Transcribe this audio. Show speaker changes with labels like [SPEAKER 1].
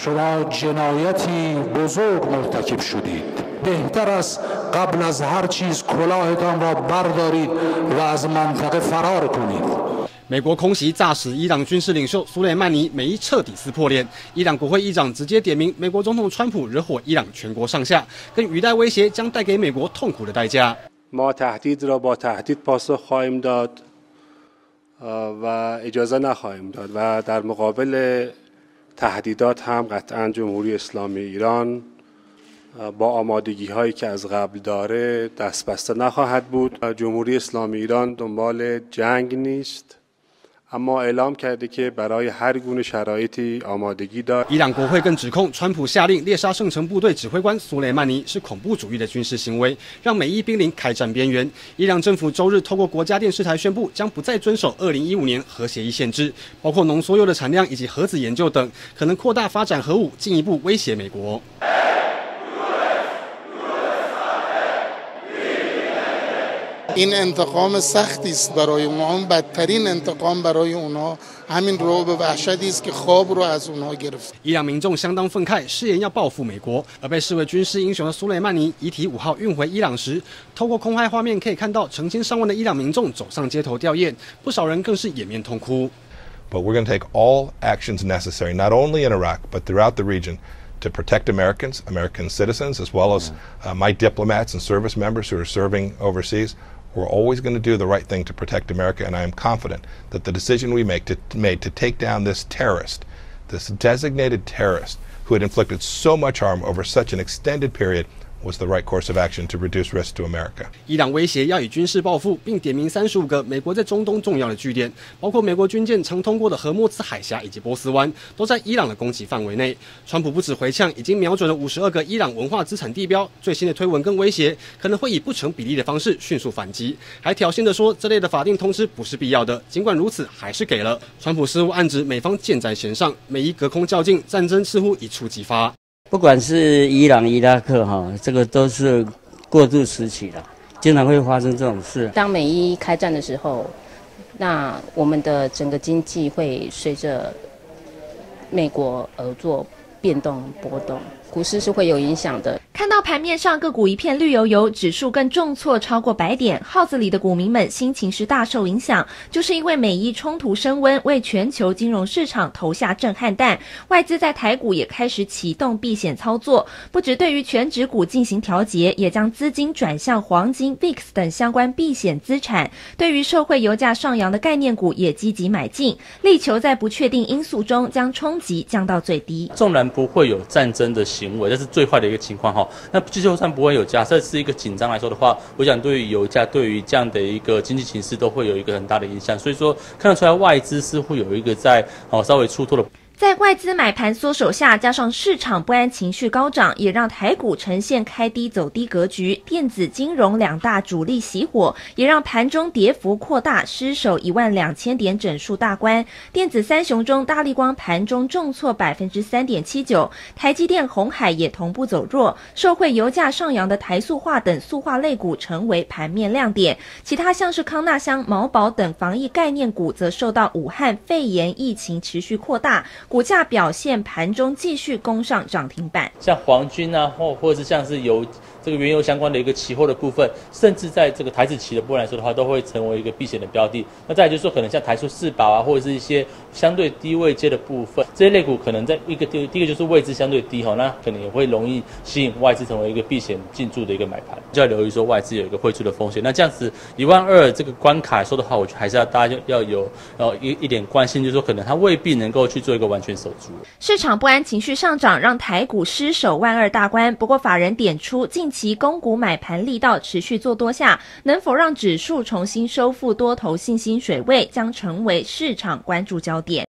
[SPEAKER 1] شما جنایتی بزرگ مرتکب شدید بهتر است قبل از هر چیز کلاهتان را بردارید و از منطقه فرار کنید
[SPEAKER 2] 美国空袭炸死伊朗军事领袖苏莱曼尼，美伊彻底撕破脸。伊朗国会议长直接点名美国总统川普惹火伊朗全国上下，更语带威胁将带给美国痛苦的代价。
[SPEAKER 3] ما تهدید را با تهدید پاسخ خواهیم داد و اجازه نخواهیم داد و در مقابل تهدیدات هم قطعا جمهوری اسلامی ایران با آمادگی هایی که از قبل داره دست بسته نخواهد بود. جمهوری اسلامی ایران دنبال جنگ نیست. اما اعلام کرده که برای هر گونه شرایطی آمادگی دارد。
[SPEAKER 2] 伊朗国会更指控川普下令猎杀圣城部队指挥官苏雷曼尼是恐怖主义的军事行为，让美伊濒临开战边缘。伊朗政府周日透过国家电视台宣布，将不再遵守2015年核协议限制，包括浓缩铀的产量以及核子研究等，可能扩大发展核武，进一步威胁美国。
[SPEAKER 4] این انتقام سختی است برای ما اون بدترین انتقام برای اونها همین رو به وحشتی است که خواب رو از اونها گرفت
[SPEAKER 2] 伊朗民众相当愤慨，誓言要报复美国。而被视为军事英雄的苏雷曼尼遗体五号运回伊朗时，透过空拍画面可以看到成千上万的伊朗民众走上街头吊唁，不少人更是掩面痛哭。
[SPEAKER 5] But we're going to take all actions necessary, not only in Iraq but throughout the region. to protect Americans, American citizens, as well as uh, my diplomats and service members who are serving overseas. We're always going to do the right thing to protect America, and I am confident that the decision we make to, made to take down this terrorist, this designated terrorist, who had inflicted so much harm over such an extended period, was the right course of action to reduce risk to America.
[SPEAKER 2] 伊朗威胁要以军事报复，并点名三十五个美国在中东重要的据点，包括美国军舰常通过的荷默兹海峡以及波斯湾，都在伊朗的攻击范围内。川普不止回呛，已经瞄准了五十二个伊朗文化资产地标。最新的推文更威胁，可能会以不成比例的方式迅速反击，还挑衅的说这类的法定通知不是必要的。尽管如此，还是给了。川普似乎暗指美方箭在弦上，美伊隔空较劲，战争似乎一触即发。
[SPEAKER 6] 不管是伊朗、伊拉克，哈，这个都是过渡时期的，经常会发生这种事。
[SPEAKER 7] 当美伊开战的时候，那我们的整个经济会随着美国而做变动波动。股市是会有影响的。
[SPEAKER 8] 看到盘面上个股一片绿油油，指数更重挫超过百点，号子里的股民们心情是大受影响。就是因为美伊冲突升温，为全球金融市场投下震撼弹，外资在台股也开始启动避险操作，不止对于全指股进行调节，也将资金转向黄金、VIX 等相关避险资产。对于社会油价上扬的概念股也积极买进，力求在不确定因素中将冲击降到最低。
[SPEAKER 9] 纵然不会有战争的。行为，这是最坏的一个情况哈。那就算不会有，假设是一个紧张来说的话，我想对于油价，对于这样的一个经济形势都会有一个很大的影响。所以说，看得出来外资似乎有一个在哦稍微出脱的。
[SPEAKER 8] 在外资买盘缩手下，加上市场不安情绪高涨，也让台股呈现开低走低格局。电子、金融两大主力熄火，也让盘中跌幅扩大，失守一万两千点整数大关。电子三雄中，大力光盘中重挫百分之三点七九，台积电、红海也同步走弱。受惠油价上扬的台塑化等塑化类股成为盘面亮点，其他像是康纳香、毛宝等防疫概念股则受到武汉肺炎疫情持续扩大。股价表现盘中继续攻上涨停板，
[SPEAKER 9] 像黄金啊，或或者是像是油。这个原油相关的一个期货的部分，甚至在这个台子期的部分来说的话，都会成为一个避险的标的。那再就是说，可能像台塑四宝啊，或者是一些相对低位阶的部分，这些类股可能在一个第第一个就是位置相对低哈，那可能也会容易吸引外资成为一个避险进驻的一个买盘，就要留意说外资有一个汇出的风险。那这样子一万二这个关卡来说的话，我觉得还是要大家要有要一一点关心，就是说可能它未必能够去做一个完全守住。
[SPEAKER 8] 市场不安情绪上涨，让台股失守万二大关。不过法人点出近。期公股买盘力道持续做多下，能否让指数重新收复多头信心水位，将成为市场关注焦点。